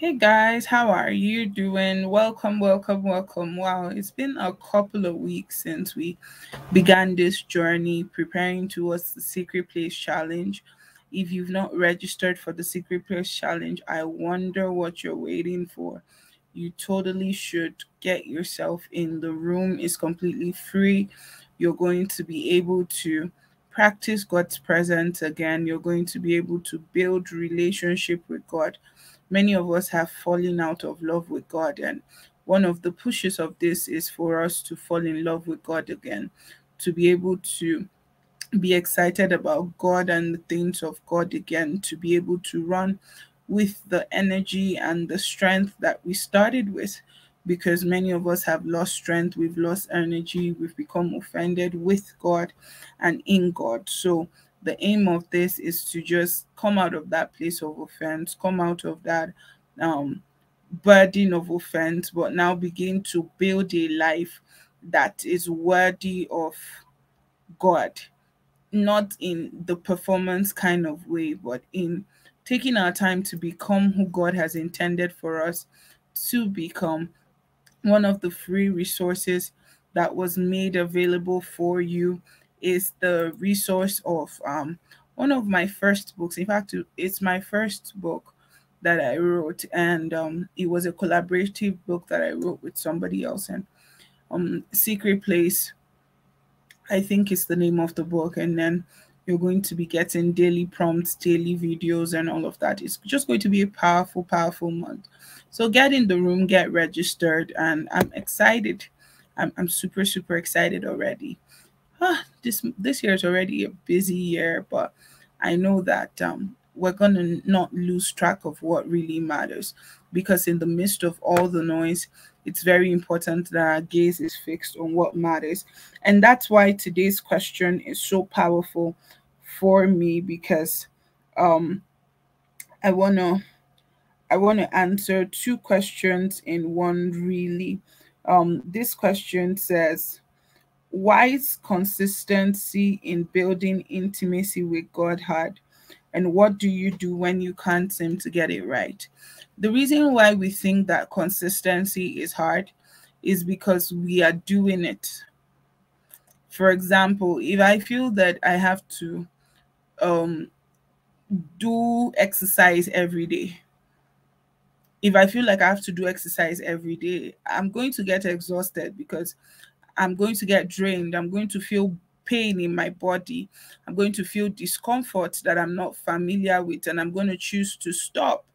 Hey guys, how are you doing? Welcome, welcome, welcome. Wow, it's been a couple of weeks since we began this journey preparing towards the Secret Place Challenge. If you've not registered for the Secret Place Challenge, I wonder what you're waiting for. You totally should get yourself in. The room is completely free. You're going to be able to practice God's presence again. You're going to be able to build relationship with God many of us have fallen out of love with God. And one of the pushes of this is for us to fall in love with God again, to be able to be excited about God and the things of God again, to be able to run with the energy and the strength that we started with. Because many of us have lost strength, we've lost energy, we've become offended with God and in God. So the aim of this is to just come out of that place of offense, come out of that um, burden of offense, but now begin to build a life that is worthy of God, not in the performance kind of way, but in taking our time to become who God has intended for us to become. One of the free resources that was made available for you is the resource of um, one of my first books. In fact, it's my first book that I wrote, and um, it was a collaborative book that I wrote with somebody else. And um, Secret Place, I think is the name of the book. And then you're going to be getting daily prompts, daily videos, and all of that. It's just going to be a powerful, powerful month. So get in the room, get registered, and I'm excited. I'm, I'm super, super excited already ah, this this year is already a busy year, but I know that um, we're gonna not lose track of what really matters because in the midst of all the noise, it's very important that our gaze is fixed on what matters, and that's why today's question is so powerful for me because um, I wanna I want to answer two questions in one really. Um, this question says, wise consistency in building intimacy with God hard? And what do you do when you can't seem to get it right? The reason why we think that consistency is hard is because we are doing it. For example, if I feel that I have to um, do exercise every day, if I feel like I have to do exercise every day, I'm going to get exhausted because I'm going to get drained. I'm going to feel pain in my body. I'm going to feel discomfort that I'm not familiar with, and I'm going to choose to stop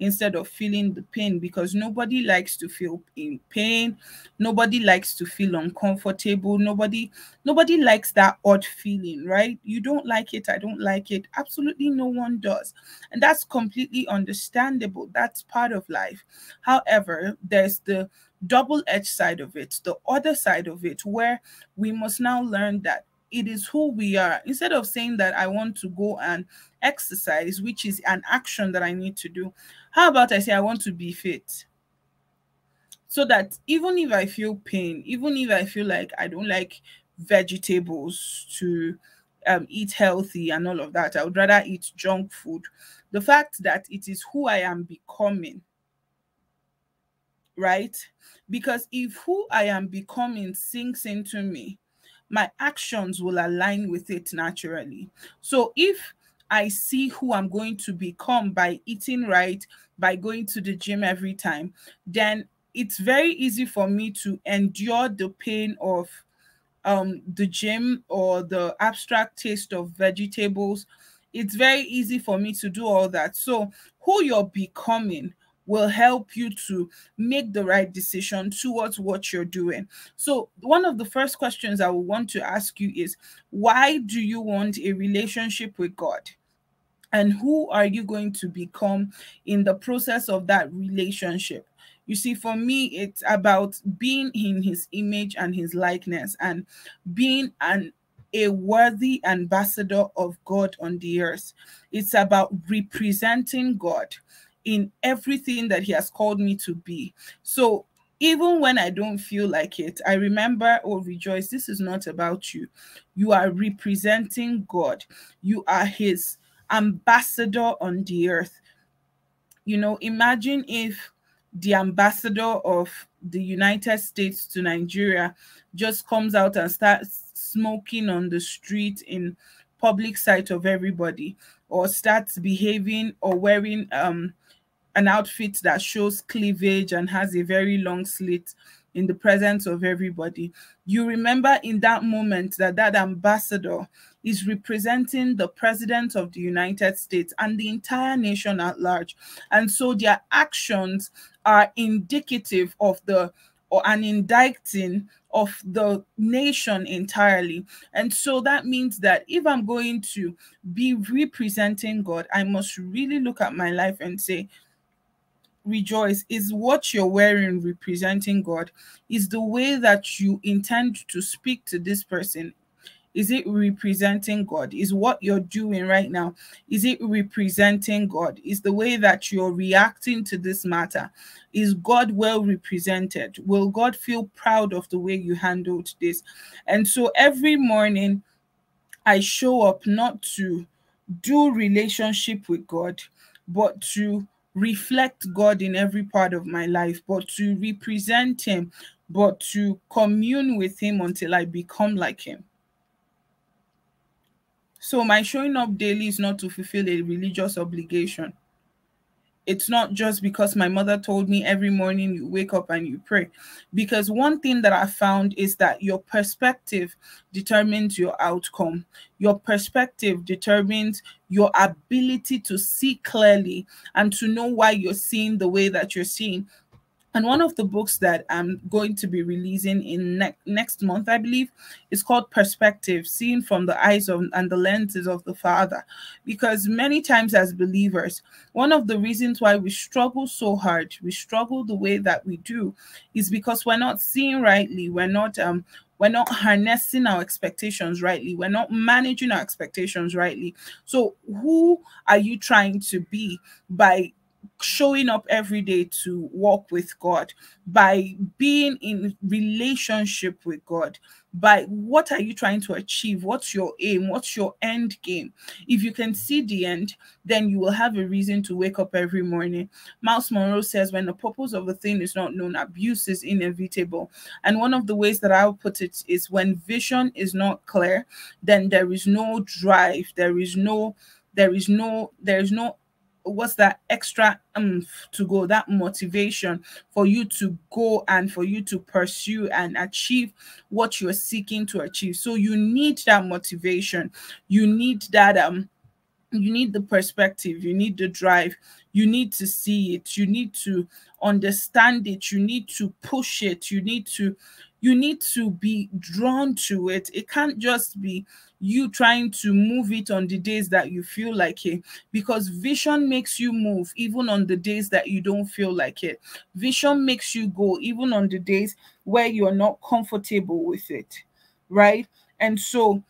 instead of feeling the pain because nobody likes to feel in pain. Nobody likes to feel uncomfortable. Nobody nobody likes that odd feeling right? You don't like it i don't like it. Absolutely no one does. And that's completely understandable. That's part of life. However there's the double edged side of it, the other side of it, where we must now learn that it is who we are. Instead of saying that I want to go and exercise, which is an action that I need to do, how about I say I want to be fit? So that even if I feel pain, even if I feel like I don't like vegetables to um, eat healthy and all of that, I would rather eat junk food. The fact that it is who I am becoming right? Because if who I am becoming sinks into me, my actions will align with it naturally. So if I see who I'm going to become by eating right, by going to the gym every time, then it's very easy for me to endure the pain of um, the gym or the abstract taste of vegetables. It's very easy for me to do all that. So, who you're becoming will help you to make the right decision towards what you're doing. So, one of the first questions I want to ask you is why do you want a relationship with God? And who are you going to become in the process of that relationship? You see, for me, it's about being in his image and his likeness and being an a worthy ambassador of God on the earth. It's about representing God in everything that He has called me to be. So even when I don't feel like it, I remember, oh, rejoice, this is not about you. You are representing God, you are His ambassador on the earth. you know, imagine if the ambassador of the United States to Nigeria just comes out and starts smoking on the street in public sight of everybody or starts behaving or wearing um an outfit that shows cleavage and has a very long slit in the presence of everybody. You remember in that moment that that ambassador is representing the president of the United States and the entire nation at large. And so their actions are indicative of the or an indicting of the nation entirely. And so that means that if I'm going to be representing God, I must really look at my life and say, rejoice is what you're wearing representing God, is the way that you intend to speak to this person. Is it representing God? Is what you're doing right now? Is it representing God? Is the way that you're reacting to this matter? Is God well represented? Will God feel proud of the way you handled this? And so every morning I show up not to do relationship with God, but to reflect God in every part of my life, but to represent Him, but to commune with Him until I become like Him. So, my showing up daily is not to fulfill a religious obligation, it's not just because my mother told me every morning you wake up and you pray. Because one thing that I found is that your perspective determines your outcome. Your perspective determines your ability to see clearly and to know why you're seeing the way that you're seeing. And one of the books that I'm going to be releasing in ne- next month, I believe, is called Perspective, seen from the eyes of and the lenses of the Father. Because many times as believers, one of the reasons why we struggle so hard, we struggle the way that we do, is because we're not seeing rightly, we're not um we're not harnessing our expectations rightly we're not managing our expectations rightly so who are you trying to be by showing up every day to walk with God, by being in relationship with God, by what are you trying to achieve? What's your aim? What's your end game? If you can see the end, then you will have a reason to wake up every morning. Myles Munroe says, when the purpose of a thing is not known, abuse is inevitable. And one of the ways that I'll put it is when vision is not clear, then there is no drive, there is no there is no there is no what's that extra um to go that motivation for you to go and for you to pursue and achieve what you're seeking to achieve? So you need that motivation. You need that um you need the perspective. You need the drive. You need to see it. You need to understand it. You need to push it. You need to you need to be drawn to it. It can't just be you trying to move it on the days that you feel like it because vision makes you move even on the days that you don't feel like it. Vision makes you go even on the days where you're not comfortable with it right? And so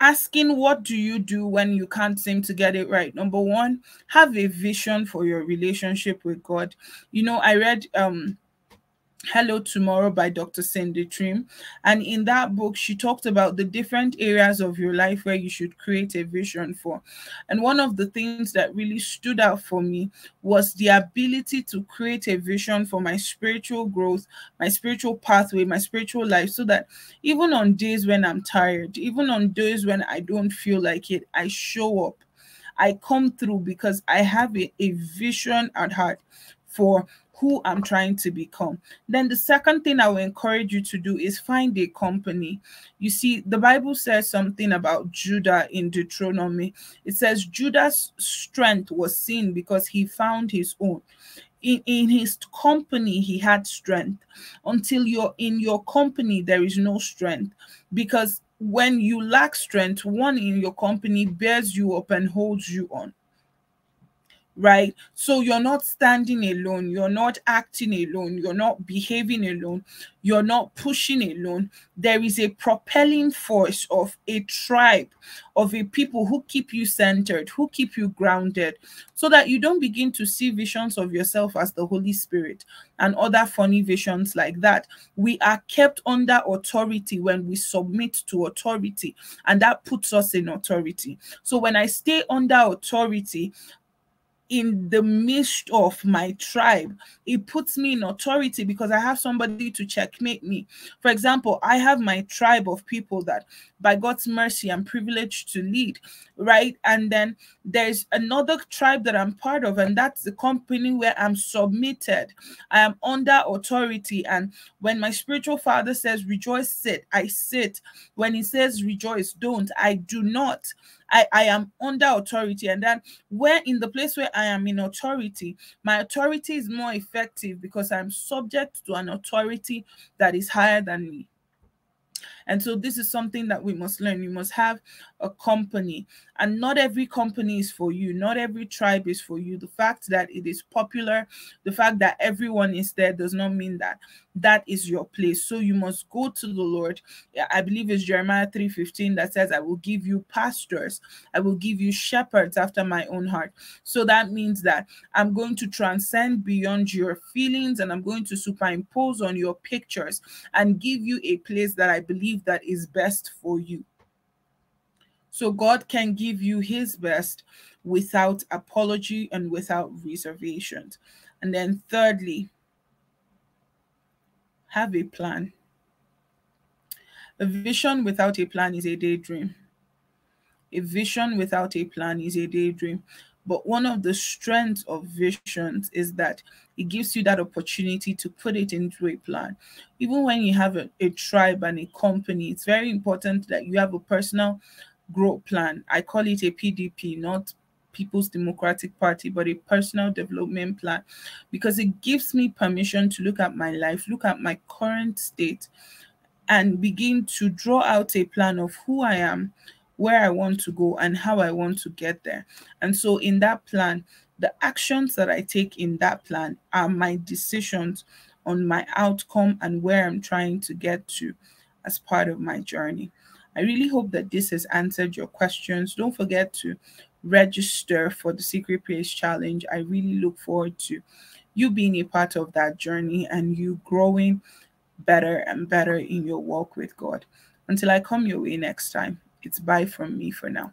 asking what do you do when you can't seem to get it right? Number one have a vision for your relationship with god. You know i read um Hello Tomorrow by Dr. Cindy Trimm. And in that book, she talked about the different areas of your life where you should create a vision for. And one of the things that really stood out for me was the ability to create a vision for my spiritual growth, my spiritual pathway, my spiritual life, so that even on days when I'm tired, even on days when I don't feel like it, I show up. I come through because I have a, a vision at heart for who I'm trying to become. Then the second thing I will encourage you to do is find a company. You see, the Bible says something about Judah in Deuteronomy. It says Judah's strength was seen because he found his own. In, in his company, he had strength. Until you're in your company, there is no strength because when you lack strength, one in your company bears you up and holds you on right? So you're not standing alone, you're not acting alone, you're not behaving alone, you're not pushing alone. There is a propelling force of a tribe, of a people who keep you centered, who keep you grounded, so that you don't begin to see visions of yourself as the Holy Spirit and other funny visions like that. We are kept under authority when we submit to authority, and that puts us in authority. So when I stay under authority, in the midst of my tribe. It puts me in authority because I have somebody to checkmate me. For example, I have my tribe of people that by God's mercy I'm privileged to lead, right? And then there's another tribe that I'm part of, and that's the company where I'm submitted. I am under authority. And when my spiritual father says, rejoice, sit, I sit. When he says, rejoice, don't, I do not. I, I am under authority. And then where in the place where I am in authority, my authority is more effective because I'm subject to an authority that is higher than me. And so this is something that we must learn. We must have a company. And not every company is for you. Not every tribe is for you. The fact that it is popular, the fact that everyone is there does not mean that that is your place. So you must go to the Lord. I believe it's Jeremiah 3:15 that says, I will give you pastors, I will give you shepherds after my own heart. So that means that I'm going to transcend beyond your feelings and I'm going to superimpose on your pictures and give you a place that I believe that is best for you. So God can give you his best without apology and without reservations. And then thirdly, have a plan. A vision without a plan is a daydream. A vision without a plan is a daydream. But one of the strengths of visions is that it gives you that opportunity to put it into a plan. Even when you have a, a tribe and a company, it's very important that you have a personal growth plan. I call it a PDP, not People's Democratic Party, but a personal development plan because it gives me permission to look at my life, look at my current state, and begin to draw out a plan of who I am, where I want to go, and how I want to get there. And so, in that plan, the actions that I take in that plan are my decisions on my outcome and where I'm trying to get to as part of my journey. I really hope that this has answered your questions. Don't forget to register for the Secret Place Challenge. I really look forward to you being a part of that journey and you growing better and better in your walk with God. Until I come your way next time, it's bye from me for now.